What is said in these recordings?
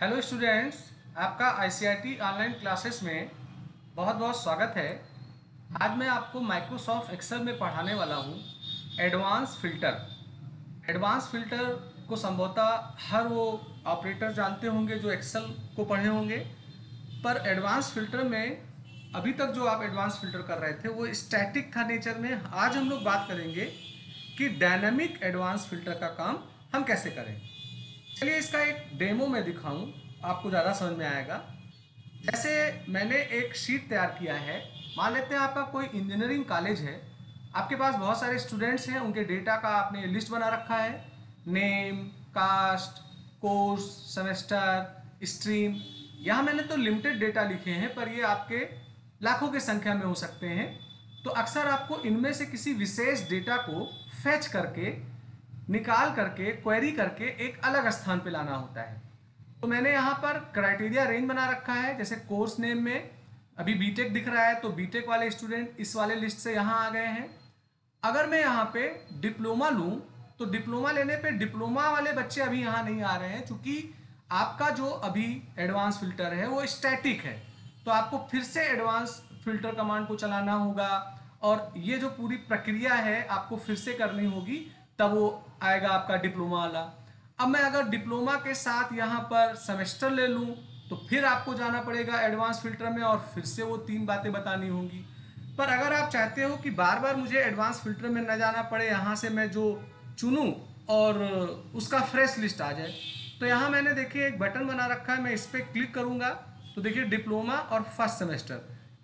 Hello students आपका ICIT online classes में बहुत बहुत स्वागत है। आज मैं आपको माइक्रोसॉफ्ट एक्सेल में पढ़ाने वाला हूँ। एडवांस फ़िल्टर एडवांस फ़िल्टर को संभवतः हर वो ऑपरेटर जानते होंगे जो एक्सेल को पढ़े होंगे। पर एडवांस फ़िल्टर में अभी तक जो आप एडवांस फ़िल्टर कर रहे थे, वो स्टैटिक था नेचर में। आज हम लोग बात करेंगे कि डायनामिक एडवांस फ़िल्टर का काम हम कैसे करें। चलिए इसका एक डेमो मैं दिखाऊँ, आपको ज़्यादा समझ में आएगा। जैसे मैंने एक शीट तैयार किया है, मान लेते हैं आपका कोई इंजीनियरिंग कॉलेज है, आपके पास बहुत सारे स्टूडेंट्स हैं, उनके डेटा का आपने लिस्ट बना रखा है। Name caste course semester stream यहाँ मैंने तो लिमिटेड डेटा लिखे हैं, पर ये आपके लाखों की संख्या में हो सकते हैं। तो अक्सर आपको इनमें से किसी विशेष डेटा को फैच करके निकाल करके क्वेरी करके एक अलग स्थान पे लाना होता है। तो मैंने यहाँ पर क्राइटेरिया रेंज बना रखा है, जैसे कोर्स नेम में अभी बीटेक दिख रहा है तो बीटेक वाले स्टूडेंट इस वाले लिस्ट से यहाँ आ गए हैं। अगर मैं यहाँ पे डिप्लोमा लूँ तो डिप्लोमा लेने पे डिप्लोमा वाले बच्चे अभी यहाँ नहीं आ रहे हैं क्योंकि आपका जो अभी एडवांस फ़िल्टर है, वो स्टैटिक है। तो आपको फिर से एडवांस फ़िल्टर कमांड को चलाना होगा, और ये जो पूरी प्रक्रिया है, आपको फिर से करनी होगी। तब वो आएगा आपका डिप्लोमा वाला। अब मैं अगर डिप्लोमा के साथ यहाँ पर सेमेस्टर ले लूँ तो फिर आपको जाना पड़ेगा एडवांस फ़िल्टर में और फिर से वो तीन बातें बतानी होंगी। पर अगर आप चाहते हो कि बार बार मुझे एडवांस फ़िल्टर में न जाना पड़े, यहाँ से मैं जो चुनूँ और उसका फ्रेश लिस्ट आ जाए तो यहाँ मैंने देखिए एक बटन बना रखा है, मैं इस पर क्लिक करूँगा। तो देखिए डिप्लोमा और फ़र्स्ट सेमेस्टर,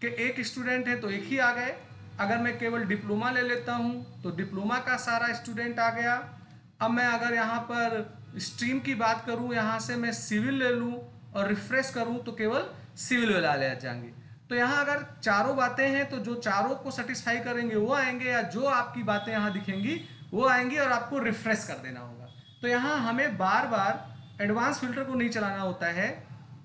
के एक स्टूडेंट है तो एक ही आ गए। अगर मैं केवल डिप्लोमा ले लेता हूँ तो डिप्लोमा का सारा स्टूडेंट आ गया। अब मैं अगर यहाँ पर स्ट्रीम की बात करूँ, यहाँ से मैं सिविल ले लूँ और रिफ्रेश करूँ तो केवल सिविल वाला ले जाएँगे। तो यहाँ अगर चारों बातें हैं तो जो चारों को सेटिस्फाई करेंगे, वो आएँगे, या जो आपकी बातें यहाँ दिखेंगी, वो आएँगी और आपको रिफ्रेश कर देना होगा। तो यहाँ हमें बार बार एडवांस फ़िल्टर को नहीं चलाना होता है।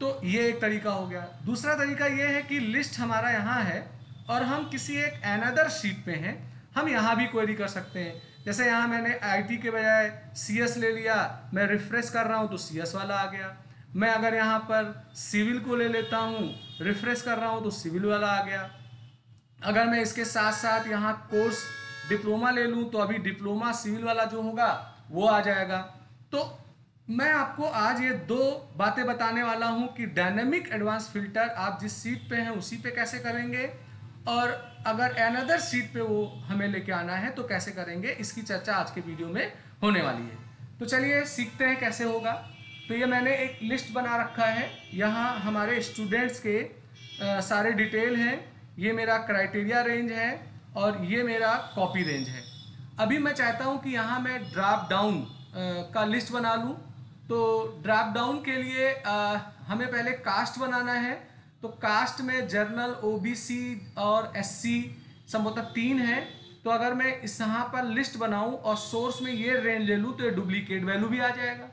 तो ये एक तरीका हो गया। दूसरा तरीका ये है कि लिस्ट हमारा यहाँ है। और हम किसी एक अनदर शीट पे हैं। हम यहाँ भी क्वेरी कर सकते हैं। जैसे यहाँ मैंने आईटी के बजाय सीएस ले लिया, मैं रिफ्रेश कर रहा हूँ तो सीएस वाला आ गया। मैं अगर यहाँ पर सिविल को ले लेता हूँ रिफ्रेश कर रहा हूँ तो सिविल वाला आ गया। अगर मैं इसके साथ साथ यहाँ कोर्स डिप्लोमा ले लूँ तो अभी डिप्लोमा सिविल वाला जो होगा, वो आ जाएगा। तो मैं आपको आज ये दो बातें बताने वाला हूँ कि डायनेमिक एडवांस फ़िल्टर आप जिस सीट पे हैं, उसी पे कैसे करेंगे। और अगर अनदर सीट पे वो हमें लेके आना है तो कैसे करेंगे? इसकी चर्चा आज के वीडियो में होने वाली है। तो चलिए सीखते हैं कैसे होगा। तो ये मैंने एक लिस्ट बना रखा है। यहाँ हमारे स्टूडेंट्स के आ, सारे डिटेल हैं। ये मेरा क्राइटेरिया रेंज है और ये मेरा कॉपी रेंज है। अभी मैं चाहता हूँ कि यहाँ मैं ड्राप डाउन का लिस्ट बना लूँ। तो ड्राप डाउन के लिए आ, हमें पहले कास्ट बनाना है। तो कास्ट में जर्नल ओबीसी और एससी संभवतः तीन है। तो अगर मैं इस यहाँ पर लिस्ट बनाऊँ और सोर्स में ये रेंज ले लूँ तो ये डुप्लीकेट वैल्यू भी आ जाएगा।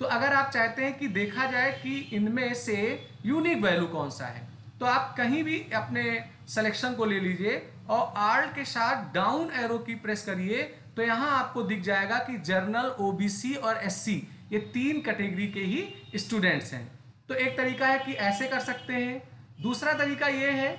तो अगर आप चाहते हैं कि देखा जाए कि इनमें से यूनिक वैल्यू कौन सा है तो आप कहीं भी अपने सिलेक्शन को ले लीजिए और आर्ट के साथ डाउन एरो की प्रेस करिए तो यहाँ आपको दिख जाएगा कि जर्नल ओबीसी और एससी ये तीन कैटेगरी के ही स्टूडेंट्स हैं। तो एक तरीका है कि ऐसे कर सकते हैं। दूसरा तरीका ये है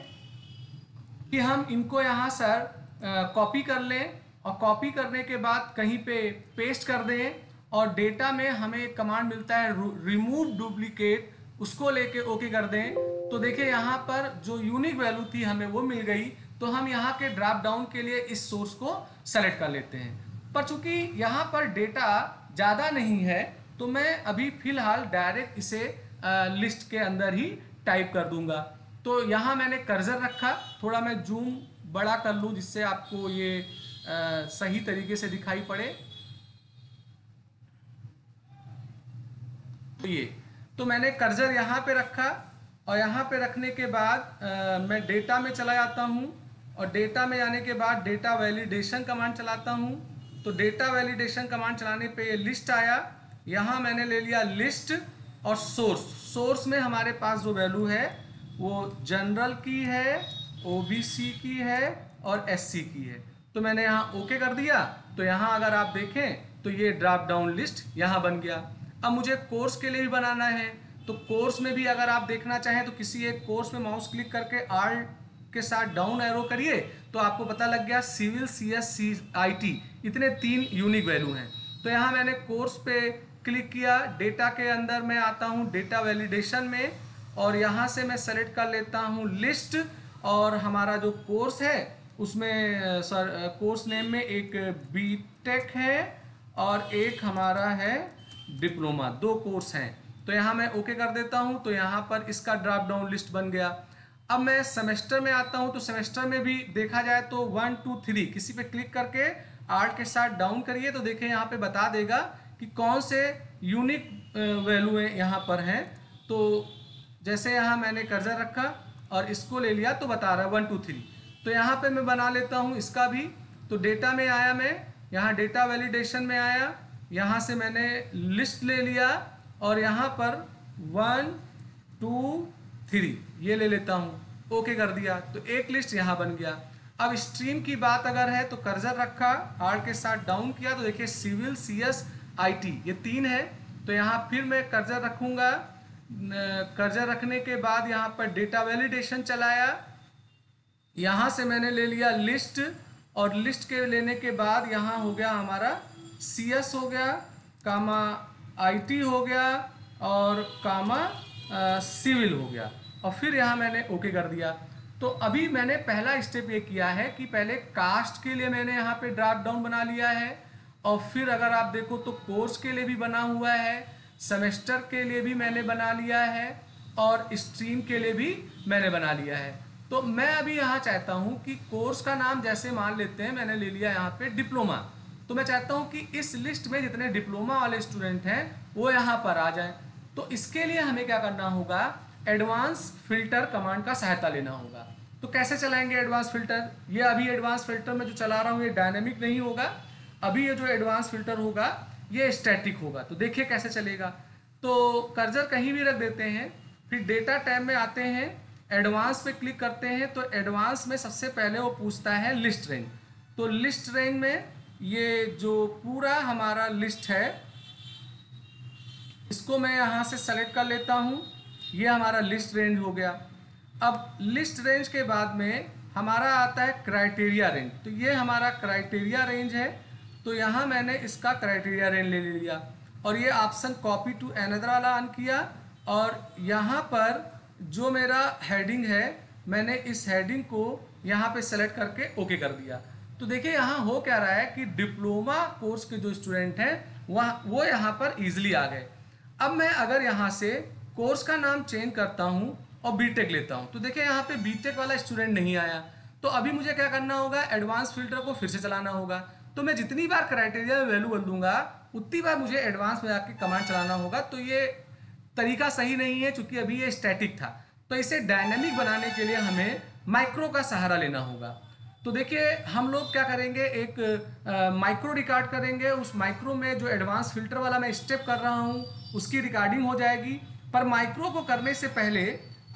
कि हम इनको यहाँ, सर कॉपी कर लें और कॉपी करने के बाद कहीं पे पेस्ट कर दें और डेटा में हमें कमांड मिलता है रिमूव डुप्लीकेट उसको लेके ओके कर दें। तो देखिए यहाँ पर जो यूनिक वैल्यू थी हमें वो मिल गई। तो हम यहाँ के ड्रॉप डाउन के लिए इस सोर्स को सेलेक्ट कर लेते हैं। पर चूँकि यहाँ पर डेटा ज़्यादा नहीं है तो मैं अभी फ़िलहाल डायरेक्ट इसे लिस्ट के अंदर ही टाइप कर दूँगा। तो यहाँ मैंने कर्जर रखा थोड़ा मैं जूम बड़ा कर लूँ जिससे आपको ये आ, सही तरीके से दिखाई पड़े। तो ये तो मैंने कर्जर यहाँ पे रखा और यहाँ पे रखने के बाद आ, मैं डेटा में चला जाता हूँ और डेटा में जाने के बाद डेटा वैलिडेशन कमांड चलाता हूँ। तो डेटा वैलिडेशन कमांड चलाने पे ये लिस्ट आया। यहाँ मैंने ले लिया लिस्ट और सोर्स सोर्स में हमारे पास जो वैल्यू है, वो जनरल की है ओबीसी की है और एससी की है. तो मैंने यहाँ ओके कर दिया. तो यहाँ अगर आप देखें तो ये ड्रॉप डाउन लिस्ट यहाँ बन गया. अब मुझे कोर्स के लिए भी बनाना है. तो कोर्स में भी अगर आप देखना चाहें तो किसी एक कोर्स में माउस क्लिक करके आर के साथ डाउन एरो करिए तो आपको पता लग गया civil C S C I T इतने तीन यूनिक वैल्यू हैं. तो यहाँ मैंने कोर्स पे क्लिक किया, डेटा के अंदर मैं आता हूँ डेटा वैलिडेशन में और यहाँ से मैं सेलेक्ट कर लेता हूँ लिस्ट और हमारा जो कोर्स है, उसमें सर कोर्स नेम में एक बी टेक है और एक हमारा है डिप्लोमा दो कोर्स हैं। तो यहाँ मैं ओके कर देता हूँ तो यहाँ पर इसका ड्रॉप डाउन लिस्ट बन गया। अब मैं सेमेस्टर में आता हूँ तो सेमेस्टर में भी देखा जाए तो वन टू थ्री किसी पे क्लिक करके आर्ट के साथ डाउन करिए तो देखें यहाँ पे बता देगा कि कौन से यूनिक वैल्यू यहाँ पर हैं। तो जैसे यहाँ मैंने कर्जर रखा और इसको ले लिया तो बता रहा है वन टू थ्री तो यहाँ पे मैं बना लेता हूँ इसका भी। तो डेटा में आया मैं, यहाँ डेटा वैलिडेशन में आया, यहाँ से मैंने लिस्ट ले लिया और यहाँ पर वन टू थ्री ये ले लेता हूँ। ओके कर दिया। तो एक लिस्ट यहाँ बन गया। अब स्ट्रीम की बात अगर है तो कर्जर रखा आर के साथ डाउन किया तो देखिए civil CS S I T ये तीन है तो यहाँ फिर मैं कर्जा रखूँगा। कर्जा रखने के बाद यहाँ पर डेटा वैलिडेशन चलाया। यहाँ से मैंने ले लिया लिस्ट और लिस्ट के लेने के बाद यहाँ हो गया हमारा सी एस हो गया कामा आई टी हो गया, और कामा सिविल हो गया। और फिर यहाँ मैंने ओके कर दिया। तो अभी मैंने पहला स्टेप ये किया है कि पहले कास्ट के लिए मैंने यहाँ पे ड्राफ्ट डाउन बना लिया है। और फिर अगर आप देखो तो कोर्स के लिए भी बना हुआ है, सेमेस्टर के लिए भी मैंने बना लिया है और स्ट्रीम के लिए भी मैंने बना लिया है। तो मैं अभी यहाँ चाहता हूँ कि कोर्स का नाम जैसे मान लेते हैं, मैंने ले लिया यहाँ पे डिप्लोमा। तो मैं चाहता हूँ कि इस लिस्ट में जितने डिप्लोमा वाले स्टूडेंट हैं, वो यहाँ पर आ जाएँ। तो इसके लिए हमें क्या करना होगा? एडवांस फ़िल्टर कमांड का सहायता लेना होगा। तो कैसे चलाएँगे एडवांस फ़िल्टर? ये अभी एडवांस फ़िल्टर में जो चला रहा हूँ, ये डायनेमिक नहीं होगा। अभी ये जो एडवांस फ़िल्टर होगा, ये स्टैटिक होगा। तो देखिए कैसे चलेगा। तो कर्जर कहीं भी रख देते हैं, फिर डेटा टैब में आते हैं एडवांस पे क्लिक करते हैं तो एडवांस में सबसे पहले वो पूछता है लिस्ट रेंज तो लिस्ट रेंज में ये जो पूरा हमारा लिस्ट है, इसको मैं यहाँ से सेलेक्ट कर लेता हूँ। ये हमारा लिस्ट रेंज हो गया। अब लिस्ट रेंज के बाद में हमारा आता है क्राइटेरिया रेंज तो ये हमारा क्राइटेरिया रेंज है। तो यहाँ मैंने इसका क्राइटेरिया रेंज ले लिया। और ये ऑप्शन कॉपी टू एनदर वाला ऑन किया। और यहाँ पर जो मेरा हेडिंग है, मैंने इस हेडिंग को यहाँ पे सेलेक्ट करके ओके कर दिया। तो देखिए, यहाँ हो क्या रहा है कि डिप्लोमा कोर्स के जो स्टूडेंट हैं, वह, वो यहाँ पर ईजिली आ गए। अब मैं अगर यहाँ से कोर्स का नाम चेंज करता हूँ और बीटेक लेता हूँ तो देखिए, यहाँ पे बीटेक वाला स्टूडेंट नहीं आया। तो अभी मुझे क्या करना होगा? एडवांस फ़िल्टर को फिर से चलाना होगा। तो मैं जितनी बार क्राइटेरिया में वैल्यू बदलूँगा, उतनी बार मुझे एडवांस में जाके कमांड चलाना होगा। तो ये तरीका सही नहीं है क्योंकि अभी ये स्टैटिक था। तो इसे डायनेमिक बनाने के लिए हमें माइक्रो का सहारा लेना होगा। तो देखिए, हम लोग क्या करेंगे? एक माइक्रो रिकॉर्ड करेंगे। उस माइक्रो में जो एडवांस फ़िल्टर वाला मैं स्टेप कर रहा हूँ, उसकी रिकॉर्डिंग हो जाएगी। पर माइक्रो को करने से पहले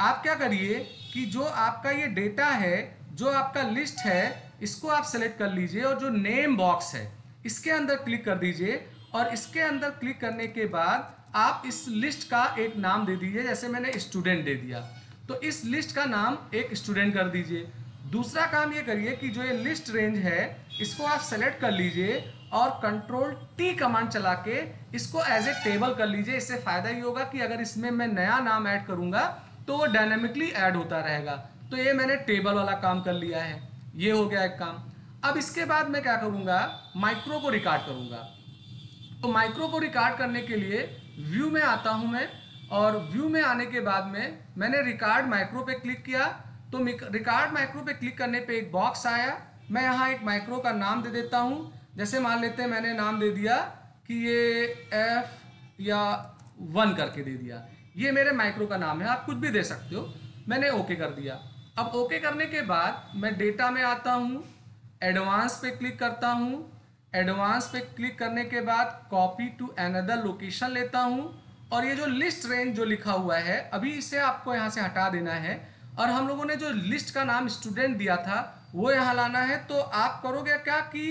आप क्या करिए कि जो आपका ये डेटा है जो आपका लिस्ट है, इसको आप सेलेक्ट कर लीजिए और जो नेम बॉक्स है, इसके अंदर क्लिक कर दीजिए और इसके अंदर क्लिक करने के बाद आप इस लिस्ट का एक नाम दे दीजिए, जैसे मैंने स्टूडेंट दे दिया। तो इस लिस्ट का नाम एक स्टूडेंट कर दीजिए। दूसरा काम ये करिए कि जो ये लिस्ट रेंज है, इसको आप सेलेक्ट कर लीजिए और कंट्रोल टी कमांड चला के इसको एज ए टेबल कर लीजिए। इससे फ़ायदा ये होगा कि अगर इसमें मैं नया नाम ऐड करूँगा तो वो डायनेमिकली ऐड होता रहेगा। तो ये मैंने टेबल वाला काम कर लिया है। ये हो गया एक काम। अब इसके बाद मैं क्या करूँगा? माइक्रो को रिकॉर्ड करूँगा। तो माइक्रो को रिकॉर्ड करने के लिए व्यू में आता हूँ मैं और व्यू में आने के बाद में मैंने रिकॉर्ड माइक्रो पे क्लिक किया। तो रिकॉर्ड माइक्रो पे क्लिक करने पे एक बॉक्स आया। मैं यहाँ एक माइक्रो का नाम दे देता हूँ। जैसे मान लेते हैं मैंने नाम दे दिया कि ये एफ़ या वन करके दे दिया। ये मेरे माइक्रो का नाम है। आप कुछ भी दे सकते हो। मैंने ओके कर दिया। अब ओके करने के बाद मैं डेटा में आता हूँ एडवांस पे क्लिक करता हूँ एडवांस पे क्लिक करने के बाद कॉपी टू अनदर लोकेशन लेता हूँ और ये जो लिस्ट रेंज जो लिखा हुआ है, अभी इसे आपको यहाँ से हटा देना है और हम लोगों ने जो लिस्ट का नाम स्टूडेंट दिया था, वो यहाँ लाना है तो आप करोगे क्या कि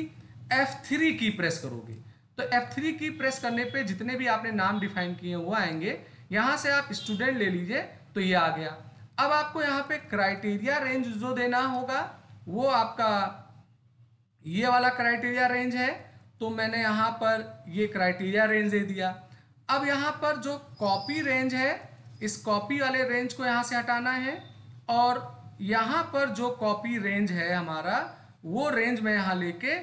F3 की प्रेस करोगे? तो F3 की प्रेस करने पे जितने भी आपने नाम डिफाइन किए वो आएँगे। यहाँ से आप स्टूडेंट ले लीजिए तो ये आ गया। अब आपको यहाँ पे क्राइटेरिया रेंज जो देना होगा, वो आपका ये वाला क्राइटेरिया रेंज है। तो मैंने यहाँ पर ये क्राइटेरिया रेंज दे दिया। अब यहाँ पर जो कॉपी रेंज है, इस कॉपी वाले रेंज को यहाँ से हटाना है और यहाँ पर जो कॉपी रेंज है हमारा, वो रेंज मैं यहाँ लेके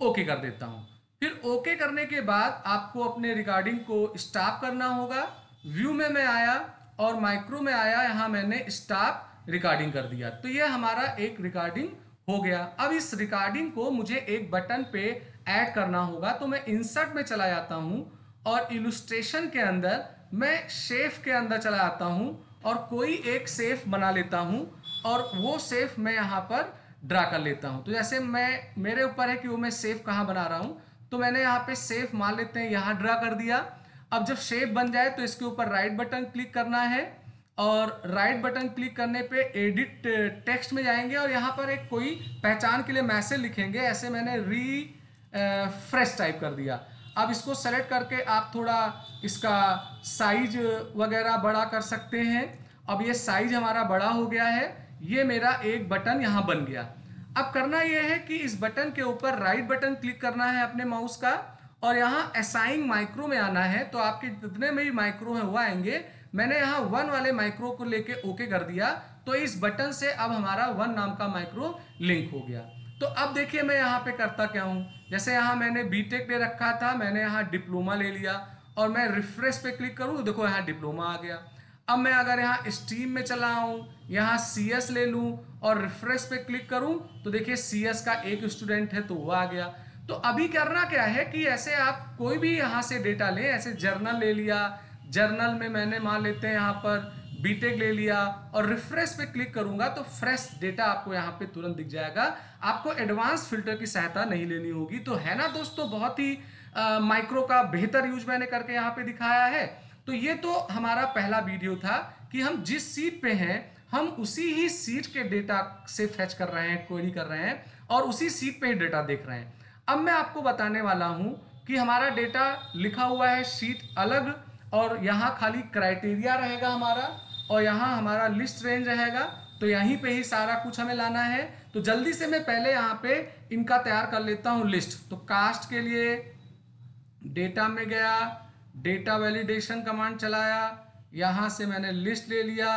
ओके कर देता हूँ। फिर ओके करने के बाद आपको अपने रिकॉर्डिंग को स्टॉप करना होगा। व्यू में मैं आया और माइक्रो में आया, यहाँ मैंने स्टॉप रिकॉर्डिंग कर दिया। तो ये हमारा एक रिकॉर्डिंग हो गया। अब इस रिकॉर्डिंग को मुझे एक बटन पे ऐड करना होगा। तो मैं इंसर्ट में चला जाता हूँ और इलुस्ट्रेशन के अंदर मैं शेफ के अंदर चला जाता हूँ और कोई एक सेफ़ बना लेता हूँ और वो सेफ़ मैं यहाँ पर ड्रा कर लेता हूँ। तो जैसे मैं, मेरे ऊपर है कि वो मैं सेफ़ कहाँ बना रहा हूँ तो मैंने यहाँ पे सेफ़ मान लेते हैं, यहाँ ड्रा कर दिया। अब जब शेप बन जाए तो इसके ऊपर राइट बटन क्लिक करना है और राइट बटन क्लिक करने पे एडिट टेक्स्ट में जाएँगे और यहाँ पर एक कोई पहचान के लिए मैसेज लिखेंगे, ऐसे मैंने री फ्रेश टाइप कर दिया। अब इसको सेलेक्ट करके आप थोड़ा इसका साइज़ वगैरह बड़ा कर सकते हैं। अब ये साइज़ हमारा बड़ा हो गया है, ये मेरा एक बटन यहाँ बन गया। अब करना यह है कि इस बटन के ऊपर राइट बटन क्लिक करना है अपने माउस का। और यहाँ असाइंग माइक्रो में आना है तो आपके जितने में भी माइक्रो है वो आएँगे। मैंने यहाँ वन वाले माइक्रो को लेके ओके कर दिया तो इस बटन से अब हमारा वन नाम का माइक्रो लिंक हो गया। तो अब देखिए मैं यहाँ पे करता क्या हूँ? जैसे यहाँ मैंने बीटेक ले रखा था, मैंने यहाँ डिप्लोमा ले लिया, और मैं रिफ्रेश पे क्लिक करूँ तो देखो यहाँ डिप्लोमा आ गया। अब मैं अगर यहाँ स्ट्रीम में चला आऊँ, यहाँ सी ले लूँ और रिफ्रेश पे क्लिक करूँ तो देखिए सी का एक स्टूडेंट है तो वो आ गया। तो अभी करना क्या है कि ऐसे आप कोई भी यहाँ से डेटा लें ऐसे जर्नल ले लिया जर्नल में मैंने मान लेते हैं यहाँ पर बीटेक ले लिया और रिफ्रेश पे क्लिक करूँगा तो फ्रेश डेटा आपको यहाँ पे तुरंत दिख जाएगा। आपको एडवांस फ़िल्टर की सहायता नहीं लेनी होगी। तो है ना दोस्तों बहुत ही आ, माइक्रो का बेहतर यूज़ मैंने करके यहाँ पे दिखाया है। तो ये तो हमारा पहला वीडियो था कि हम जिस सीट पे हैं हम उसी ही सीट के डेटा से फैच कर रहे हैं क्वेरी कर रहे हैं और उसी सीट पे ही डेटा देख रहे हैं। अब मैं आपको बताने वाला हूँ कि हमारा डेटा लिखा हुआ है शीट अलग और यहाँ खाली क्राइटेरिया रहेगा हमारा और यहाँ हमारा लिस्ट रेंज रहेगा। तो यहीं पे ही सारा कुछ हमें लाना है। तो जल्दी से मैं पहले यहाँ पे इनका तैयार कर लेता हूँ लिस्ट। तो कास्ट के लिए डेटा में गया, डेटा वैलिडेशन कमांड चलाया, यहाँ से मैंने लिस्ट ले लिया।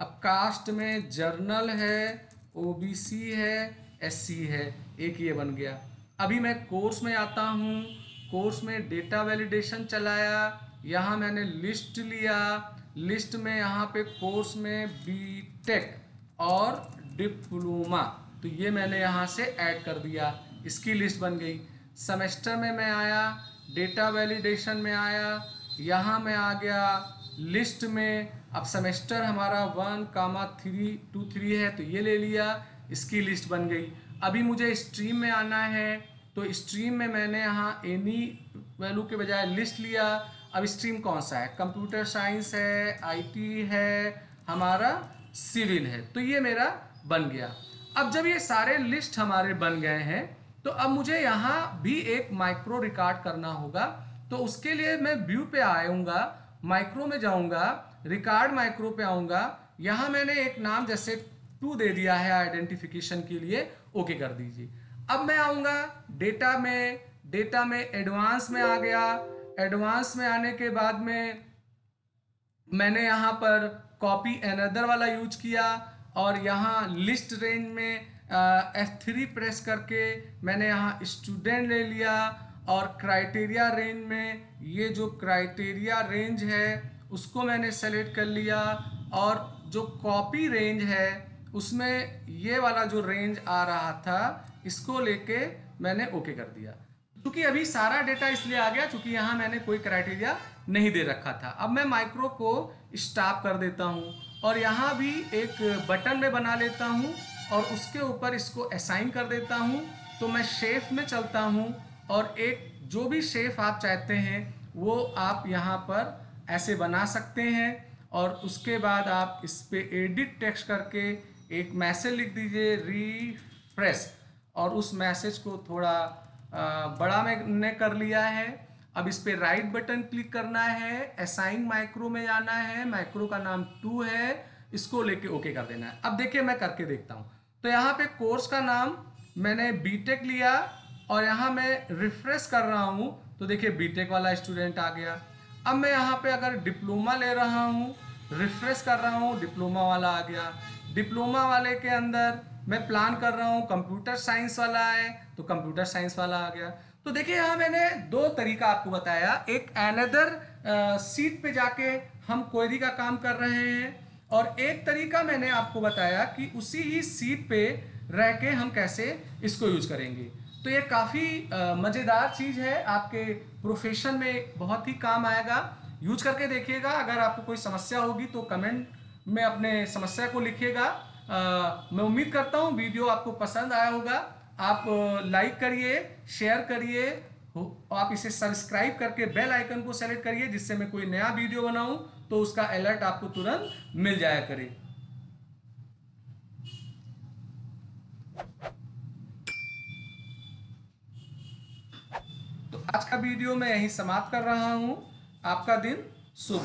अब कास्ट में जर्नल है, ओबीसी है, एससी है, एक ये बन गया। अभी मैं कोर्स में आता हूँ, कोर्स में डेटा वैलिडेशन चलाया, यहाँ मैंने लिस्ट लिया। लिस्ट में यहाँ पे कोर्स में बी टेक और डिप्लोमा तो ये मैंने यहाँ से ऐड कर दिया। इसकी लिस्ट बन गई। सेमेस्टर में मैं आया, डेटा वैलिडेशन में आया, यहाँ मैं आ गया लिस्ट में। अब सेमेस्टर हमारा one, comma three, two, three है तो ये ले लिया, इसकी लिस्ट बन गई। अभी मुझे स्ट्रीम में आना है तो स्ट्रीम में मैंने यहाँ एनी वैल्यू के बजाय लिस्ट लिया। अब स्ट्रीम कौन सा है? कंप्यूटर साइंस है आईटी है, हमारा सिविल है। तो ये मेरा बन गया। अब जब ये सारे लिस्ट हमारे बन गए हैं तो अब मुझे यहाँ भी एक माइक्रो रिकॉर्ड करना होगा। तो उसके लिए मैं व्यू पे आऊँगा माइक्रो में जाऊँगा रिकॉर्ड माइक्रो पे आऊँगा। यहाँ मैंने एक नाम जैसे टू दे दिया है आइडेंटिफिकेशन के लिए, ओके कर दीजिए। अब मैं आऊँगा, डेटा में डेटा में एडवांस में आ गया। एडवांस में आने के बाद में मैंने यहाँ पर कॉपी एनदर वाला यूज़ किया और यहाँ लिस्ट रेंज में एफ़ थ्री प्रेस करके मैंने यहाँ स्टूडेंट ले लिया और क्राइटेरिया रेंज में ये जो क्राइटेरिया रेंज है, उसको मैंने सेलेक्ट कर लिया और जो कॉपी रेंज है उसमें ये वाला जो रेंज आ रहा था, इसको लेके मैंने ओके कर दिया। क्योंकि अभी सारा डेटा इसलिए आ गया क्योंकि यहाँ मैंने कोई क्राइटेरिया नहीं दे रखा था। अब मैं माइक्रो को स्टॉप कर देता हूँ और यहाँ भी एक बटन में बना लेता हूँ और उसके ऊपर इसको असाइन कर देता हूँ। तो मैं शेफ में चलता हूँ और एक जो भी शेफ आप चाहते हैं, वो आप यहाँ पर ऐसे बना सकते हैं और उसके बाद आप इस पर एडिट टेक्स्ट करके एक मैसेज लिख दीजिए रीफ्रेश और उस मैसेज को थोड़ा बड़ा मैंने कर लिया है। अब इस पर राइट बटन क्लिक करना है। असाइन माइक्रो में जाना है। माइक्रो का नाम टू है। इसको लेके ओके कर देना है। अब देखिए मैं करके देखता हूँ। तो यहाँ पे कोर्स का नाम मैंने बीटेक लिया और यहाँ मैं रिफ्रेश कर रहा हूँ। तो देखिए बीटेक वाला स्टूडेंट आ गया। अब मैं यहाँ पे अगर डिप्लोमा ले रहा हूँ रिफ्रेश कर रहा हूँ डिप्लोमा वाला आ गया। डिप्लोमा वाले के अंदर मैं प्लान कर रहा हूँ कंप्यूटर साइंस वाला है तो कंप्यूटर साइंस वाला आ गया। तो देखिए, यहाँ मैंने दो तरीका आपको बताया। एक एनदर सीट पे जाके हम क्वेरी का काम कर रहे हैं। और एक तरीका मैंने आपको बताया कि उसी ही सीट पे रह के हम कैसे इसको यूज़ करेंगे। तो ये काफ़ी मज़ेदार चीज़ है। आपके प्रोफेशन में बहुत ही काम आएगा। यूज़ करके देखिएगा। अगर आपको कोई समस्या होगी तो कमेंट में अपने समस्या को लिखिएगा मैं उम्मीद करता हूँ वीडियो आपको पसंद आया होगा। आप लाइक करिए शेयर करिए आप इसे सब्सक्राइब करके बेल आइकन को सेलेक्ट करिए, जिससे मैं कोई नया वीडियो बनाऊँ तो उसका अलर्ट आपको तुरंत मिल जाया करे। तो आज का वीडियो मैं यहीं समाप्त कर रहा हूँ। आपका दिन शुभ